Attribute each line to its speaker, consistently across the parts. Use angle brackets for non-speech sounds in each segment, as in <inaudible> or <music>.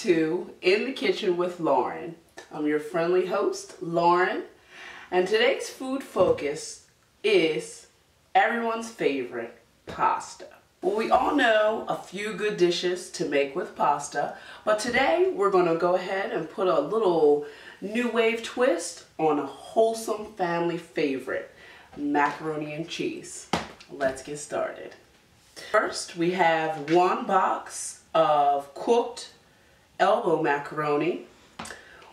Speaker 1: to In the Kitchen with Lauren. I'm your friendly host, Lauren, and today's food focus is everyone's favorite, pasta. Well, we all know a few good dishes to make with pasta, but today we're going to go ahead and put a little new wave twist on a wholesome family favorite, macaroni and cheese. Let's get started. First, we have one box of cooked elbow macaroni,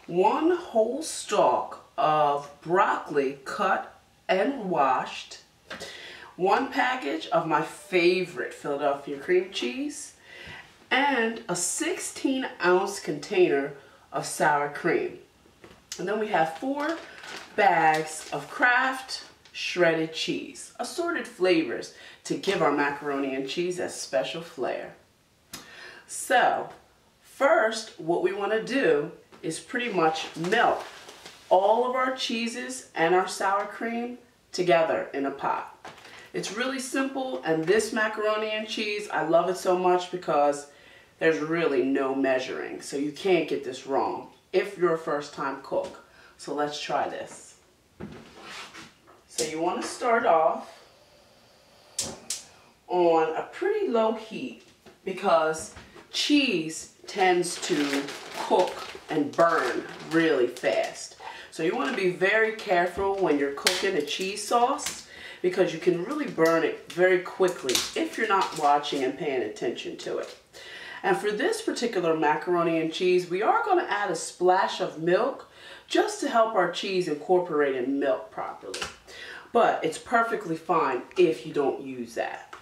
Speaker 1: one whole stalk of broccoli cut and washed, one package of my favorite Philadelphia cream cheese, and a 16 ounce container of sour cream. And then we have four bags of Kraft shredded cheese, assorted flavors to give our macaroni and cheese a special flair. So, first what we want to do is pretty much melt all of our cheeses and our sour cream together in a pot. It's really simple and this macaroni and cheese, I love it so much because there's really no measuring. So you can't get this wrong if you're a first time cook. So let's try this. So you want to start off on a pretty low heat because cheese tends to cook and burn really fast. So you want to be very careful when you're cooking a cheese sauce because you can really burn it very quickly if you're not watching and paying attention to it. And for this particular macaroni and cheese, we are going to add a splash of milk just to help our cheese incorporate in milk properly. But it's perfectly fine if you don't use that.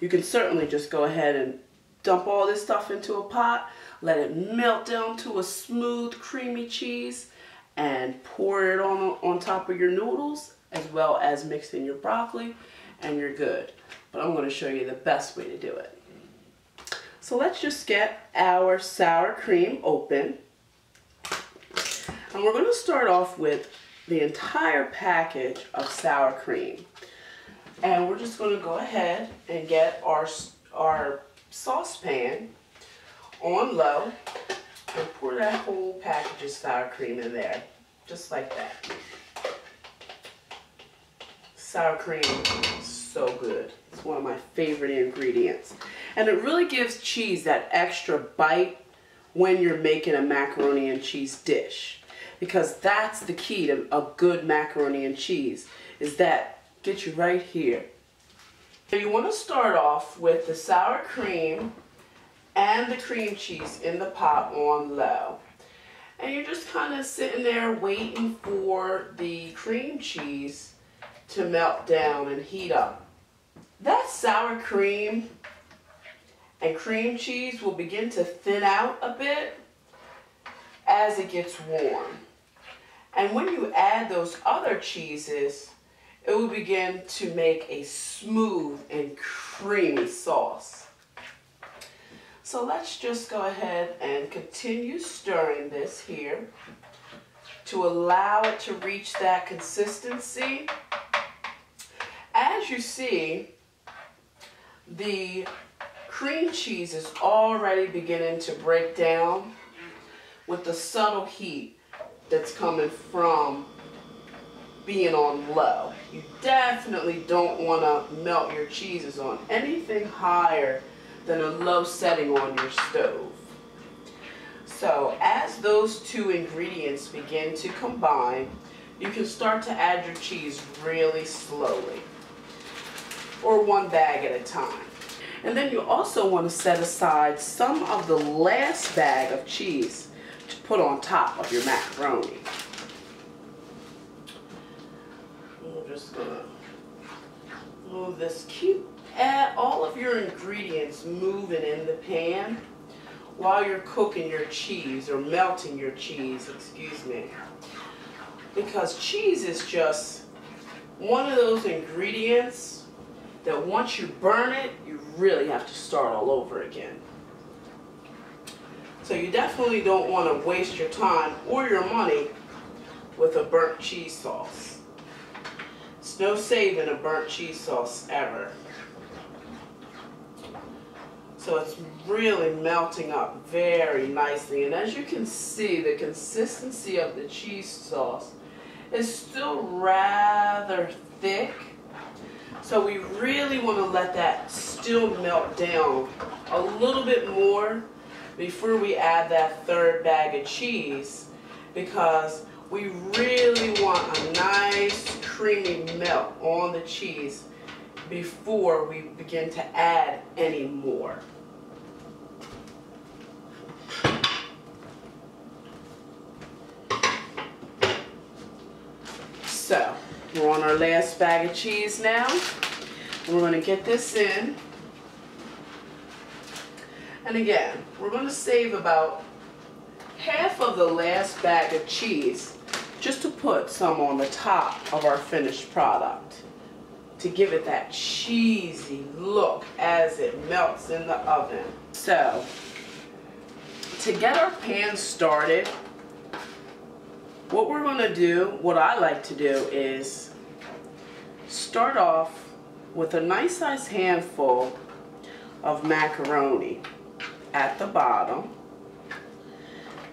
Speaker 1: You can certainly just go ahead and dump all this stuff into a pot, let it melt down to a smooth, creamy cheese, and pour it on, on top of your noodles, as well as mix in your broccoli, and you're good. But I'm going to show you the best way to do it. So let's just get our sour cream open. And we're going to start off with the entire package of sour cream. And we're just going to go ahead and get our, our saucepan on low and pour that whole package of sour cream in there, just like that. Sour cream is so good. It's one of my favorite ingredients. And it really gives cheese that extra bite when you're making a macaroni and cheese dish because that's the key to a good macaroni and cheese is that get you right here. So you want to start off with the sour cream and the cream cheese in the pot on low. And you're just kind of sitting there waiting for the cream cheese to melt down and heat up. That sour cream and cream cheese will begin to thin out a bit as it gets warm. And when you add those other cheeses, it will begin to make a smooth and creamy sauce. So let's just go ahead and continue stirring this here to allow it to reach that consistency. As you see, the cream cheese is already beginning to break down with the subtle heat that's coming from being on low. You definitely don't want to melt your cheeses on anything higher than a low setting on your stove. So as those two ingredients begin to combine, you can start to add your cheese really slowly or one bag at a time. And then you also want to set aside some of the last bag of cheese to put on top of your macaroni. We're just gonna move this. Keep all of your ingredients moving in the pan while you're cooking your cheese or melting your cheese, excuse me. Because cheese is just one of those ingredients that once you burn it, you really have to start all over again. So you definitely don't want to waste your time or your money with a burnt cheese sauce. It's no saving a burnt cheese sauce ever. So it's really melting up very nicely. And as you can see, the consistency of the cheese sauce is still rather thick. So we really want to let that still melt down a little bit more before we add that third bag of cheese because we really want a nice creamy melt on the cheese before we begin to add any more. So, we're on our last bag of cheese now. We're going to get this in. And again, we're going to save about half of the last bag of cheese just to put some on the top of our finished product to give it that cheesy look as it melts in the oven. So, to get our pan started, what we're going to do, what I like to do is start off with a nice sized handful of macaroni at the bottom.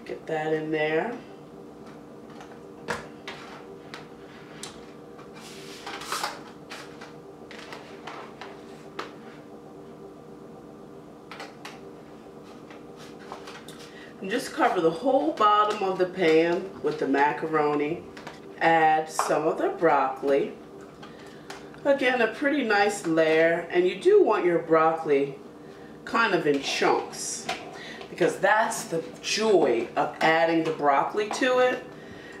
Speaker 1: Get that in there. Just cover the whole bottom of the pan with the macaroni. Add some of the broccoli. Again, a pretty nice layer. And you do want your broccoli kind of in chunks because that's the joy of adding the broccoli to it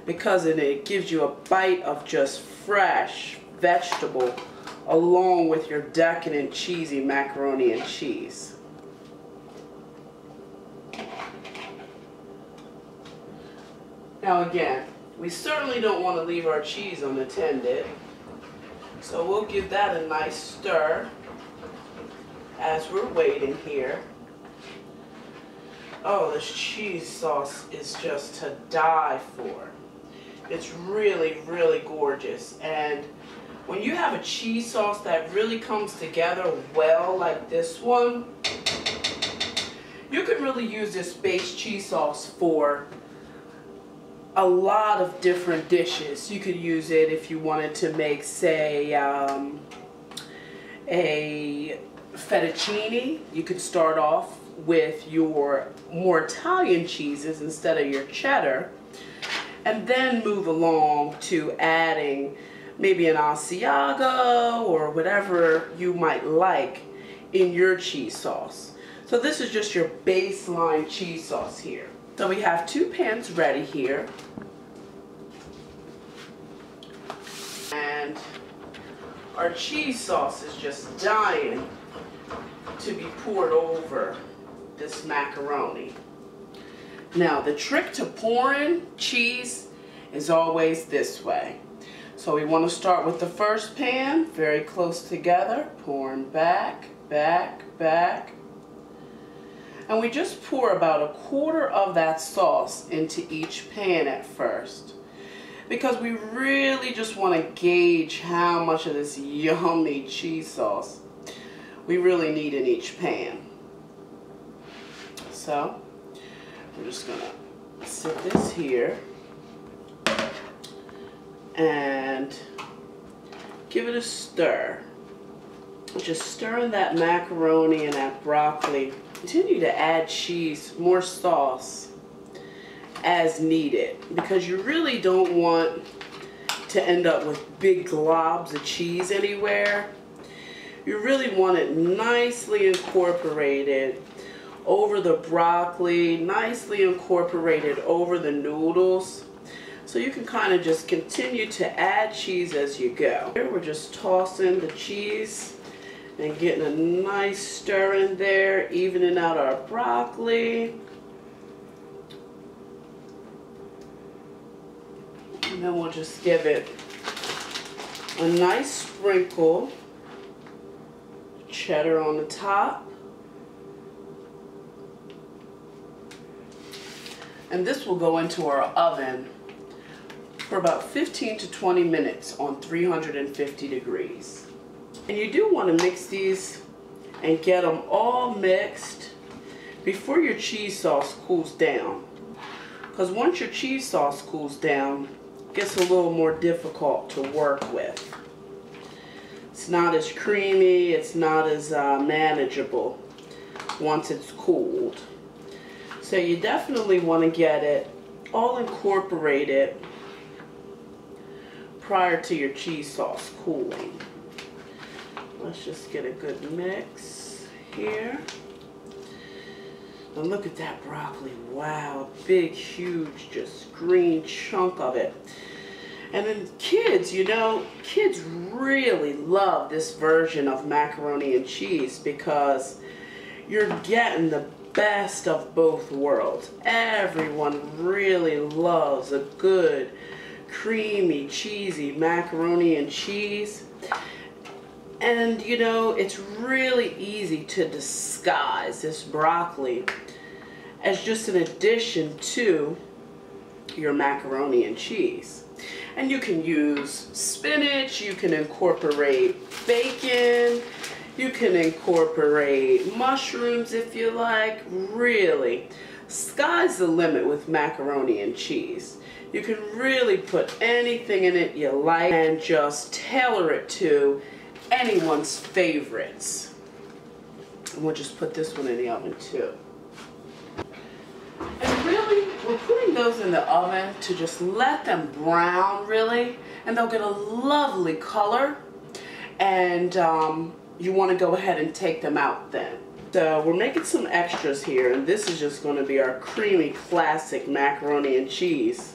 Speaker 1: because it, it gives you a bite of just fresh vegetable along with your decadent cheesy macaroni and cheese. Now again, we certainly don't want to leave our cheese unattended. So we'll give that a nice stir as we're waiting here. Oh, this cheese sauce is just to die for. It's really, really gorgeous. And when you have a cheese sauce that really comes together well like this one, you can really use this base cheese sauce for a lot of different dishes. You could use it if you wanted to make, say, um, a fettuccine. You could start off with your more Italian cheeses instead of your cheddar and then move along to adding maybe an Asiago or whatever you might like in your cheese sauce. So this is just your baseline cheese sauce here. So we have two pans ready here. And our cheese sauce is just dying to be poured over this macaroni. Now the trick to pouring cheese is always this way. So we want to start with the first pan, very close together, pouring back, back, back. And we just pour about a quarter of that sauce into each pan at first. Because we really just want to gauge how much of this yummy cheese sauce we really need in each pan. So, I'm just going to sit this here and give it a stir. Just stirring that macaroni and that broccoli. Continue to add cheese, more sauce as needed because you really don't want to end up with big globs of cheese anywhere. You really want it nicely incorporated over the broccoli, nicely incorporated over the noodles. So you can kind of just continue to add cheese as you go. Here we're just tossing the cheese and getting a nice stir in there, evening out our broccoli. And then we'll just give it a nice sprinkle cheddar on the top. And this will go into our oven for about 15 to 20 minutes on 350 degrees. And you do want to mix these and get them all mixed before your cheese sauce cools down. Because once your cheese sauce cools down, it gets a little more difficult to work with. It's not as creamy, it's not as uh, manageable once it's cooled. So you definitely want to get it all incorporated prior to your cheese sauce cooling. Let's just get a good mix here. And look at that broccoli. Wow, big, huge, just green chunk of it. And then kids, you know, kids really love this version of macaroni and cheese because you're getting the best of both worlds. Everyone really loves a good, creamy, cheesy macaroni and cheese. And you know, it's really easy to disguise this broccoli as just an addition to your macaroni and cheese. And you can use spinach, you can incorporate bacon, you can incorporate mushrooms if you like. Really, sky's the limit with macaroni and cheese. You can really put anything in it you like and just tailor it to anyone's favorites. And we'll just put this one in the oven too. And really, we're putting those in the oven to just let them brown really, and they'll get a lovely color. And um, you want to go ahead and take them out then. So we're making some extras here, and this is just going to be our creamy classic macaroni and cheese.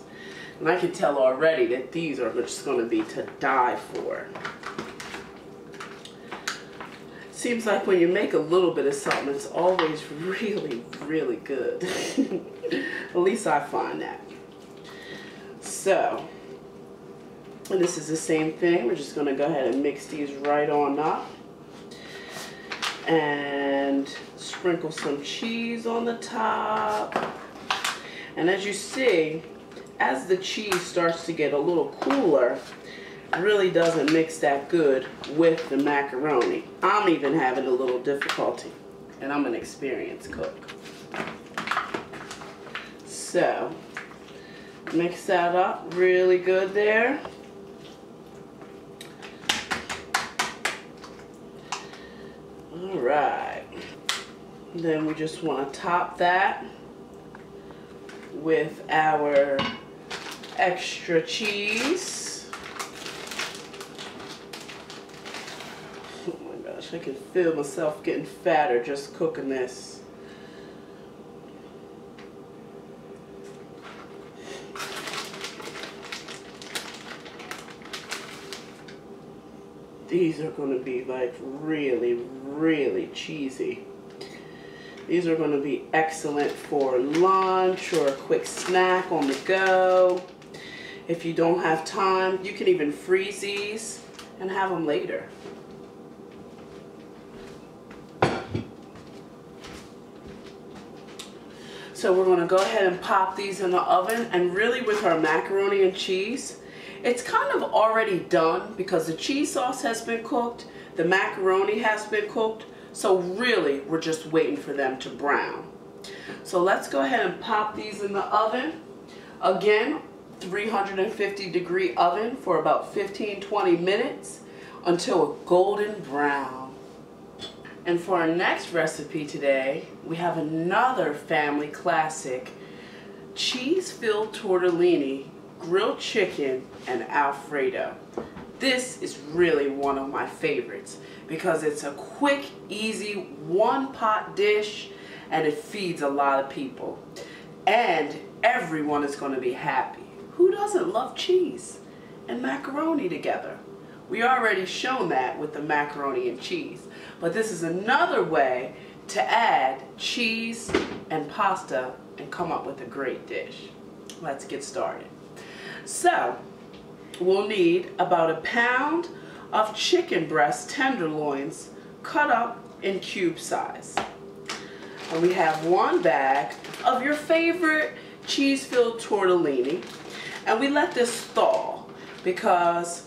Speaker 1: And I can tell already that these are just going to be to die for. Seems like when you make a little bit of something, it's always <laughs> really, really good. <laughs> At least I find that. So, this is the same thing. We're just going to go ahead and mix these right on up. And sprinkle some cheese on the top. And as you see, as the cheese starts to get a little cooler, really doesn't mix that good with the macaroni. I'm even having a little difficulty and I'm an experienced cook. So, mix that up really good there. All right. Then we just want to top that with our extra cheese. I can feel myself getting fatter just cooking this. These are going to be like really, really cheesy. These are going to be excellent for lunch or a quick snack on the go. If you don't have time, you can even freeze these and have them later. So we're going to go ahead and pop these in the oven and really with our macaroni and cheese, it's kind of already done because the cheese sauce has been cooked, the macaroni has been cooked, so really we're just waiting for them to brown. So let's go ahead and pop these in the oven. Again, 350 degree oven for about 15-20 minutes until a golden brown. And for our next recipe today, we have another family classic, cheese-filled tortellini, grilled chicken, and Alfredo. This is really one of my favorites because it's a quick, easy, one-pot dish and it feeds a lot of people. And everyone is going to be happy. Who doesn't love cheese and macaroni together? We already shown that with the macaroni and cheese. But this is another way to add cheese and pasta and come up with a great dish. Let's get started. So, we'll need about a pound of chicken breast tenderloins cut up in cube size. And we have one bag of your favorite cheese-filled tortellini. And we let this thaw because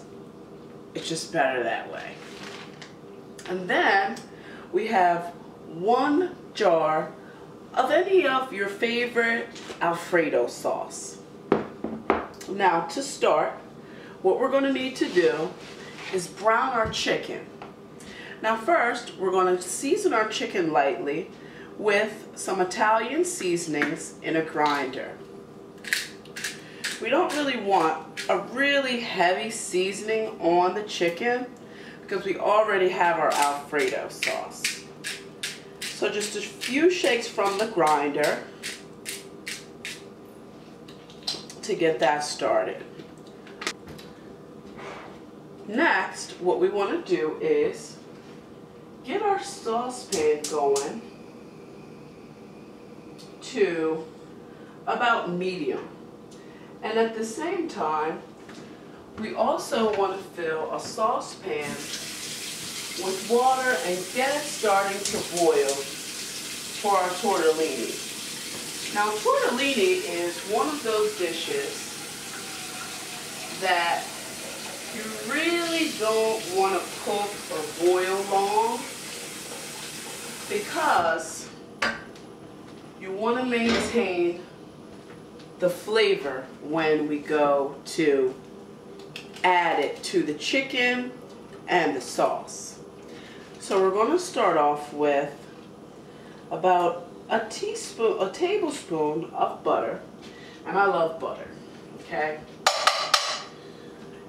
Speaker 1: it's just better that way. And then we have one jar of any of your favorite Alfredo sauce. Now to start, what we're going to need to do is brown our chicken. Now first, we're going to season our chicken lightly with some Italian seasonings in a grinder. We don't really want a really heavy seasoning on the chicken because we already have our Alfredo sauce. So just a few shakes from the grinder to get that started. Next, what we want to do is get our saucepan going to about medium. And at the same time, we also want to fill a saucepan with water and get it starting to boil for our tortellini. Now tortellini is one of those dishes that you really don't want to cook or boil long because you want to maintain the flavor when we go to add it to the chicken and the sauce. So we're going to start off with about a teaspoon, a tablespoon of butter. And I love butter, okay?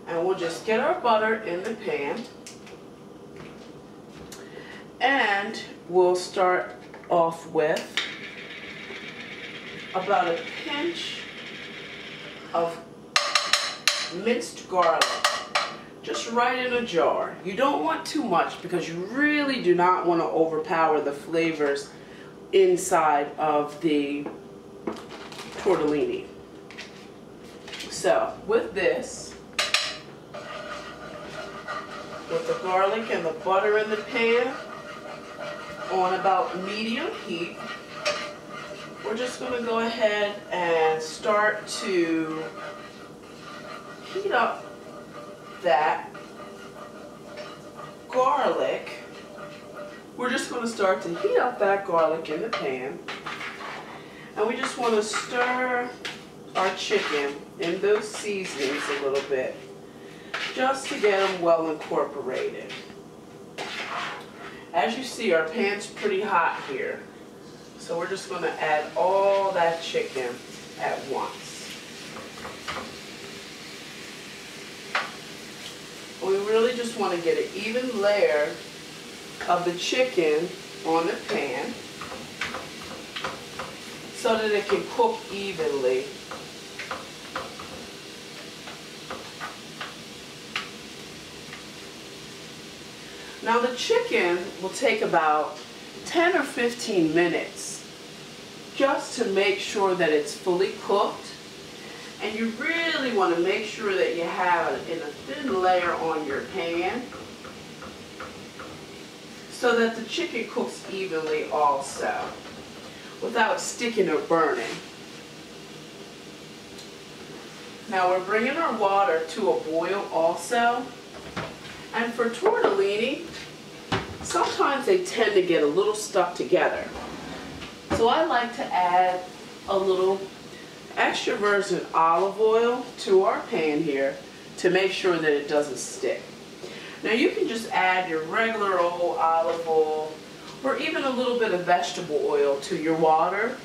Speaker 1: And we'll just get our butter in the pan. And we'll start off with about a pinch of minced garlic just right in a jar. You don't want too much because you really do not want to overpower the flavors inside of the tortellini. So with this, with the garlic and the butter in the pan on about medium heat, we're just going to go ahead and start to heat up that garlic. We're just going to start to heat up that garlic in the pan. And we just want to stir our chicken in those seasonings a little bit just to get them well incorporated. As you see, our pan's pretty hot here. So we're just going to add all that chicken at once. We really just want to get an even layer of the chicken on the pan so that it can cook evenly. Now the chicken will take about 10 or 15 minutes just to make sure that it's fully cooked and you really want to make sure that you have it in a thin layer on your pan so that the chicken cooks evenly also without sticking or burning. Now we're bringing our water to a boil also. And for tortellini, sometimes they tend to get a little stuck together. So I like to add a little extra virgin olive oil to our pan here to make sure that it doesn't stick. Now you can just add your regular old olive oil or even a little bit of vegetable oil to your water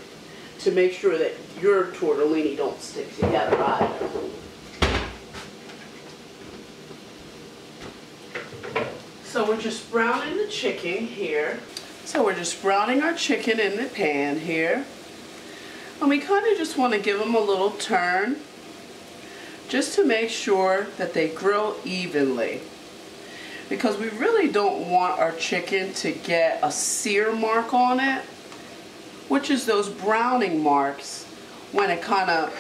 Speaker 1: to make sure that your tortellini don't stick together either. So we're just browning the chicken here. So we're just browning our chicken in the pan here. And we kind of just want to give them a little turn just to make sure that they grill evenly. Because we really don't want our chicken to get a sear mark on it, which is those browning marks when it kind of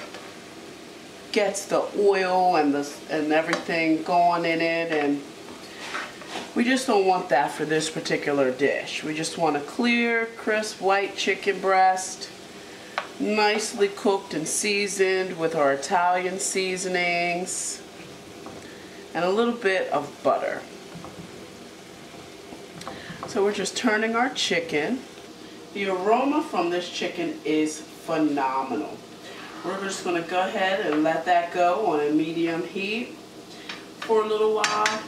Speaker 1: gets the oil and the and everything going in it and we just don't want that for this particular dish. We just want a clear, crisp, white chicken breast nicely cooked and seasoned with our Italian seasonings and a little bit of butter. So we're just turning our chicken. The aroma from this chicken is phenomenal. We're just going to go ahead and let that go on a medium heat for a little while.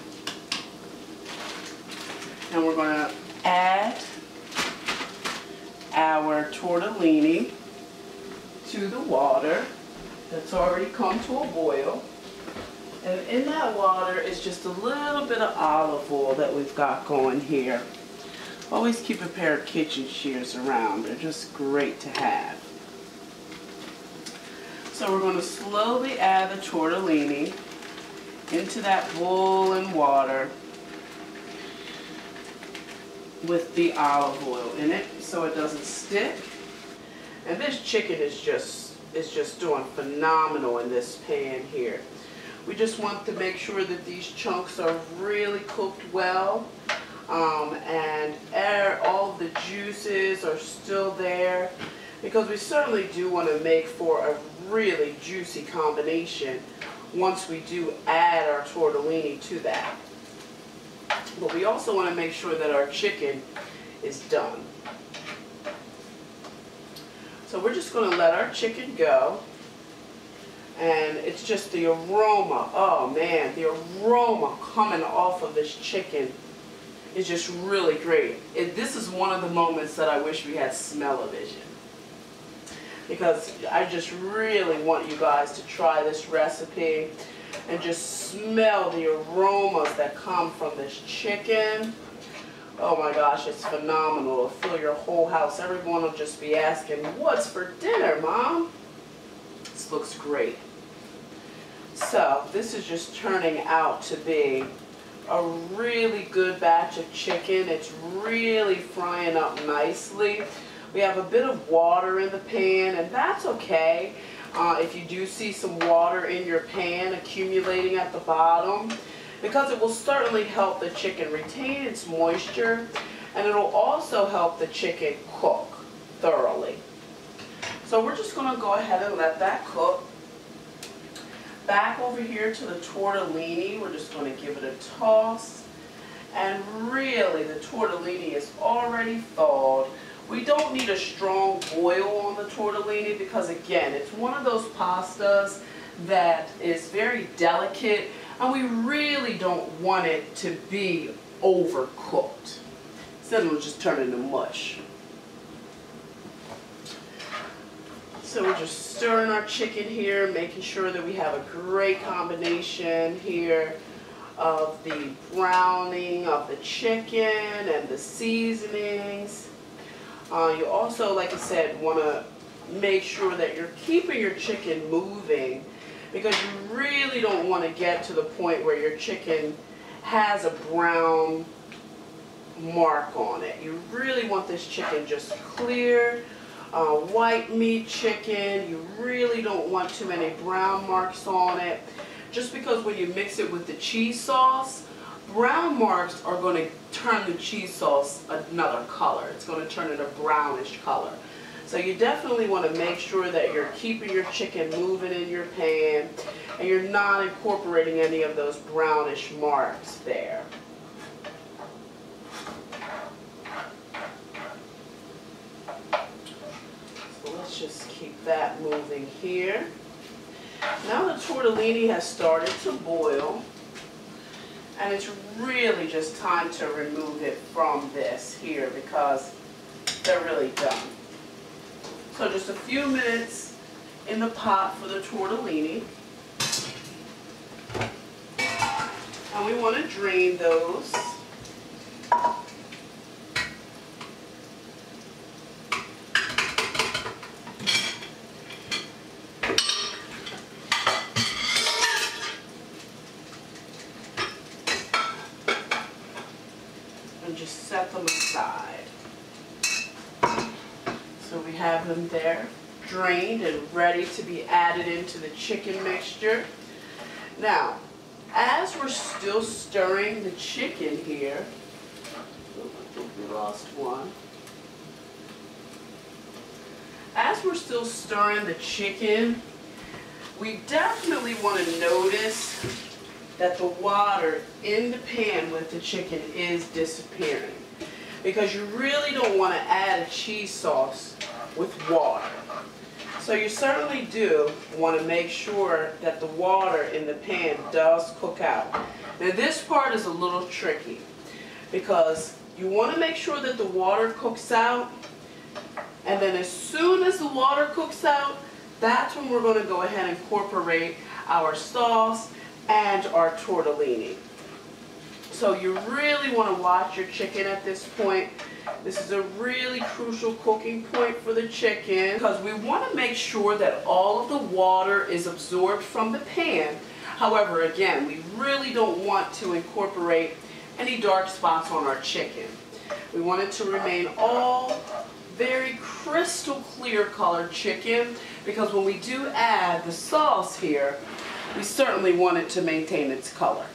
Speaker 1: And we're going to add our tortellini to the water that's already come to a boil. And in that water is just a little bit of olive oil that we've got going here. Always keep a pair of kitchen shears around. They're just great to have. So we're going to slowly add the tortellini into that boiling water with the olive oil in it so it doesn't stick. And this chicken is just is just doing phenomenal in this pan here. We just want to make sure that these chunks are really cooked well um, and air, all the juices are still there because we certainly do want to make for a really juicy combination once we do add our tortellini to that. But we also want to make sure that our chicken is done. So we're just going to let our chicken go. And it's just the aroma, oh man, the aroma coming off of this chicken is just really great. It, this is one of the moments that I wish we had smell-o-vision. Because I just really want you guys to try this recipe and just smell the aromas that come from this chicken. Oh my gosh, it's phenomenal. It'll fill your whole house. Everyone will just be asking, what's for dinner, Mom? This looks great. So this is just turning out to be a really good batch of chicken. It's really frying up nicely. We have a bit of water in the pan, and that's okay. Uh, if you do see some water in your pan accumulating at the bottom, because it will certainly help the chicken retain its moisture and it'll also help the chicken cook thoroughly. So we're just going to go ahead and let that cook. Back over here to the tortellini, we're just going to give it a toss. And really, the tortellini is already thawed. We don't need a strong boil on the tortellini because, again, it's one of those pastas that is very delicate and we really don't want it to be overcooked. Instead it'll just turn into mush. So we're just stirring our chicken here, making sure that we have a great combination here of the browning of the chicken and the seasonings. Uh, you also, like I said, want to make sure that you're keeping your chicken moving because you really don't want to get to the point where your chicken has a brown mark on it. You really want this chicken just clear, uh, white meat chicken. You really don't want too many brown marks on it. Just because when you mix it with the cheese sauce, brown marks are going to turn the cheese sauce another color. It's going to turn it a brownish color. So you definitely want to make sure that you're keeping your chicken moving in your pan and you're not incorporating any of those brownish marks there. So let's just keep that moving here. Now the tortellini has started to boil and it's really just time to remove it from this here because they're really done. So just a few minutes in the pot for the tortellini. And we want to drain those. And just set them aside. So we have them there, drained and ready to be added into the chicken mixture. Now, as we're still stirring the chicken here, we lost one. As we're still stirring the chicken, we definitely want to notice that the water in the pan with the chicken is disappearing. because you really don't want to add a cheese sauce with water. So you certainly do want to make sure that the water in the pan does cook out. Now this part is a little tricky because you want to make sure that the water cooks out and then as soon as the water cooks out, that's when we're going to go ahead and incorporate our sauce and our tortellini. So you really want to watch your chicken at this point. This is a really crucial cooking point for the chicken because we want to make sure that all of the water is absorbed from the pan. However, again, we really don't want to incorporate any dark spots on our chicken. We want it to remain all very crystal clear colored chicken because when we do add the sauce here, we certainly want it to maintain its color.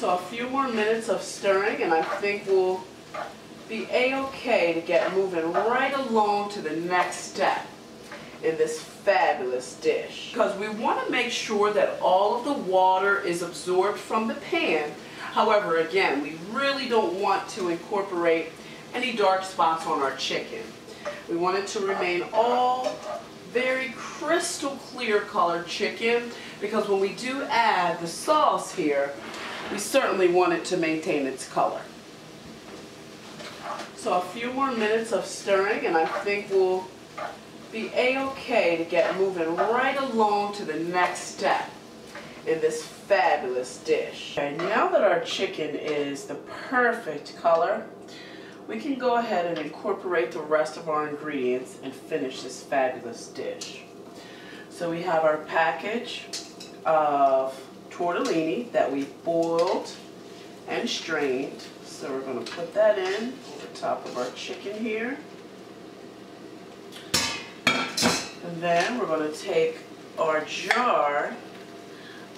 Speaker 1: So a few more minutes of stirring and I think we'll be a-okay to get moving right along to the next step in this fabulous dish. Because we want to make sure that all of the water is absorbed from the pan. However, again, we really don't want to incorporate any dark spots on our chicken. We want it to remain all very crystal clear colored chicken because when we do add the sauce here, we certainly want it to maintain its color. So a few more minutes of stirring and I think we'll be a-okay to get moving right along to the next step in this fabulous dish. And now that our chicken is the perfect color, we can go ahead and incorporate the rest of our ingredients and finish this fabulous dish. So we have our package of tortellini that we boiled and strained. So we're going to put that in over top of our chicken here. And then we're going to take our jar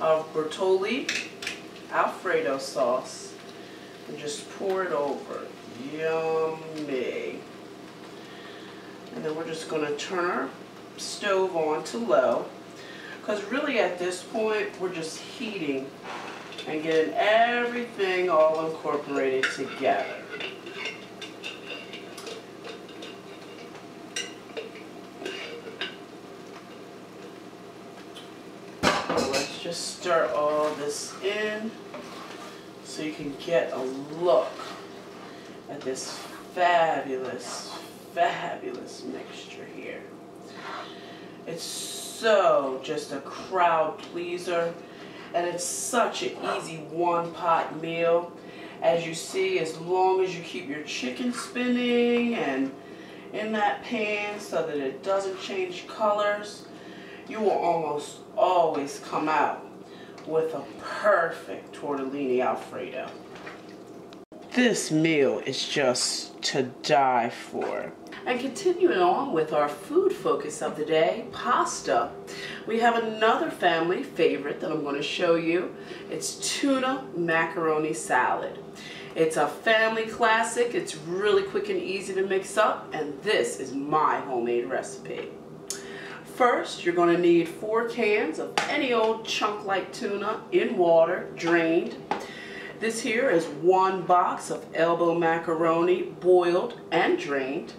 Speaker 1: of Bertolli Alfredo sauce and just pour it over. Yummy. And then we're just going to turn our stove on to low. Because really at this point, we're just heating and getting everything all incorporated together. let's just stir all this in so you can get a look at this fabulous, fabulous mixture here. It's so just a crowd pleaser and it's such an easy one pot meal. As you see, as long as you keep your chicken spinning and in that pan so that it doesn't change colors, you will almost always come out with a perfect tortellini alfredo. This meal is just to die for. And continuing on with our food focus of the day, pasta, we have another family favorite that I'm going to show you. It's tuna macaroni salad. It's a family classic. It's really quick and easy to mix up, and this is my homemade recipe. First, you're going to need four cans of any old chunk-like tuna in water, drained. This here is one box of elbow macaroni, boiled and drained.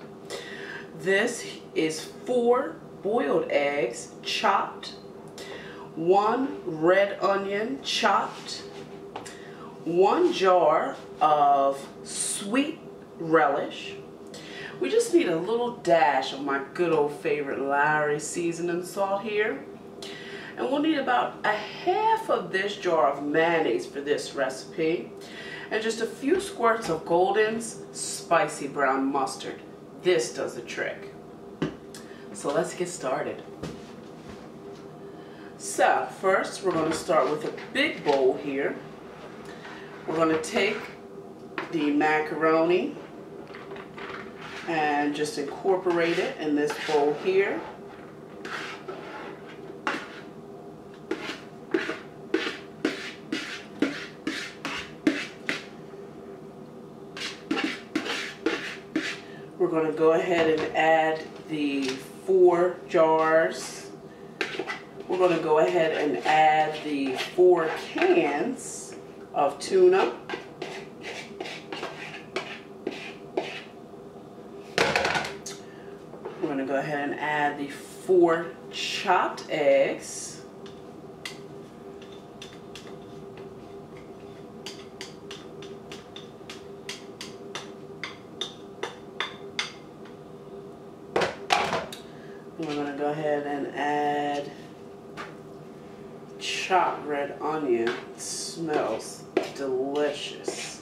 Speaker 1: This is four boiled eggs, chopped. One red onion, chopped. One jar of sweet relish. We just need a little dash of my good old favorite Lawry seasoning salt here. And we'll need about a half of this jar of mayonnaise for this recipe. And just a few squirts of Gulden's spicy brown mustard. This does the trick. So let's get started. So first we're going to start with a big bowl here. We're going to take the macaroni and just incorporate it in this bowl here. going to go ahead and add the four jars. We're going to go ahead and add the four cans of tuna. We're going to go ahead and add the four chopped eggs. Chopped red onion. Smells delicious.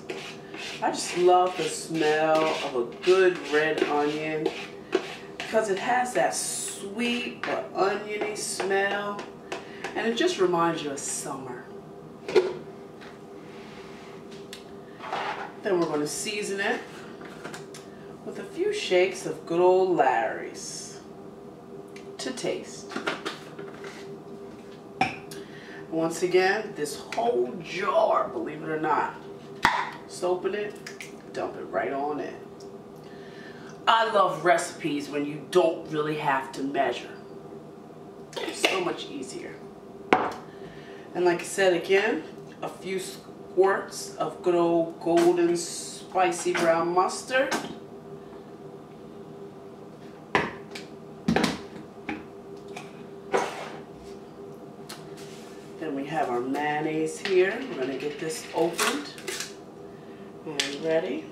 Speaker 1: I just love the smell of a good red onion because it has that sweet but oniony smell and it just reminds you of summer. Then we're going to season it with a few shakes of good old Lawry's to taste. Once again, this whole jar, believe it or not, just open it, dump it right on in. I love recipes when you don't really have to measure. It's so much easier. And like I said again, a few squirts of good old Gulden's spicy brown mustard. Then we have our mayonnaise here. We're going to get this opened and ready.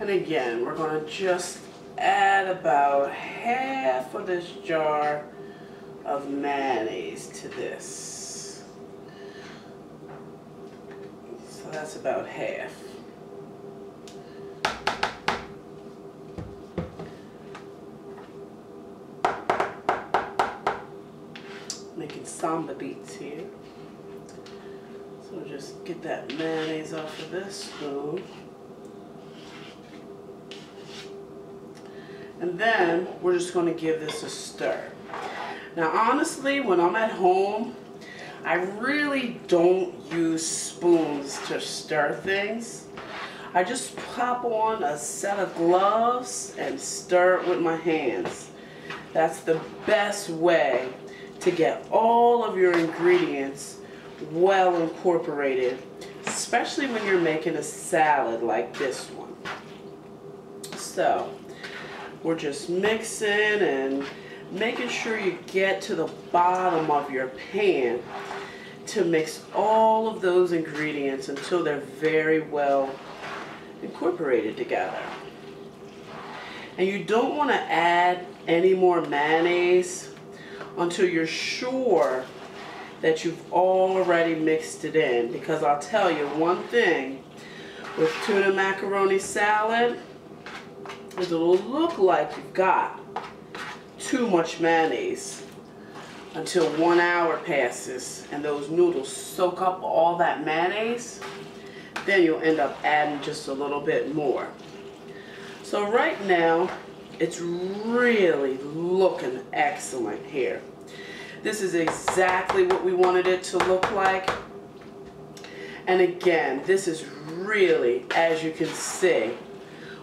Speaker 1: And again, we're going to just add about half of this jar of mayonnaise to this. So that's about half. Making samba beats here. So just get that mayonnaise off of this spoon. And then we're just going to give this a stir. Now honestly, when I'm at home, I really don't use spoons to stir things. I just pop on a set of gloves and stir it with my hands. That's the best way to get all of your ingredients well incorporated, especially when you're making a salad like this one. So, we're just mixing and making sure you get to the bottom of your pan to mix all of those ingredients until they're very well incorporated together. And you don't want to add any more mayonnaise until you're sure that you've already mixed it in. Because I'll tell you one thing with tuna macaroni salad it'll look like you've got too much mayonnaise until one hour passes and those noodles soak up all that mayonnaise then you'll end up adding just a little bit more. So right now it's really looking excellent here. This is exactly what we wanted it to look like. And again this is really as you can see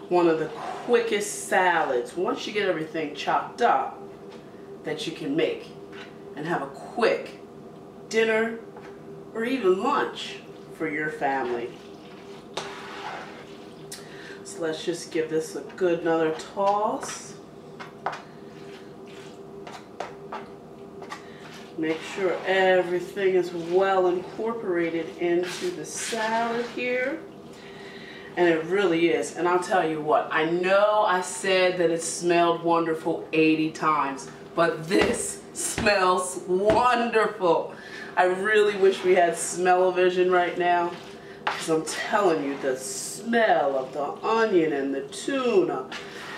Speaker 1: one of the quickest salads. Once you get everything chopped up that you can make and have a quick dinner or even lunch for your family. Let's just give this a good another toss. Make sure everything is well incorporated into the salad here and it really is. And I'll tell you what, I know I said that it smelled wonderful 80 times, but this smells wonderful. I really wish we had smell-o-vision right now, because I'm telling you, the smell of the onion and the tuna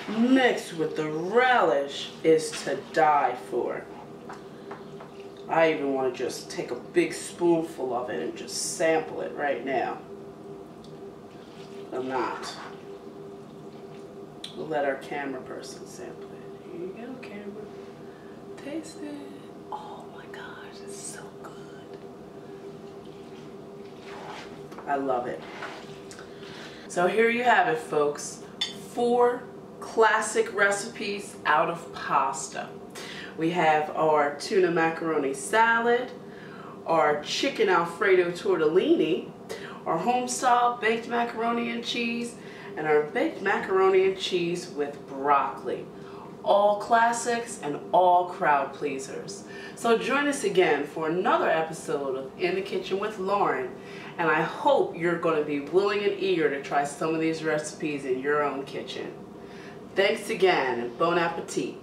Speaker 1: mixed with the relish is to die for. I even want to just take a big spoonful of it and just sample it right now. I'm not. We'll let our camera person sample it. Here you go, camera. Taste it. Oh my gosh, it's so good. I love it. So here you have it, folks. Four classic recipes out of pasta. We have our tuna macaroni salad, our chicken alfredo tortellini, our home style baked macaroni and cheese, and our baked macaroni and cheese with broccoli. All classics and all crowd pleasers. So join us again for another episode of In the Kitchen with Lauren, and I hope you're going to be willing and eager to try some of these recipes in your own kitchen. Thanks again and bon appetit.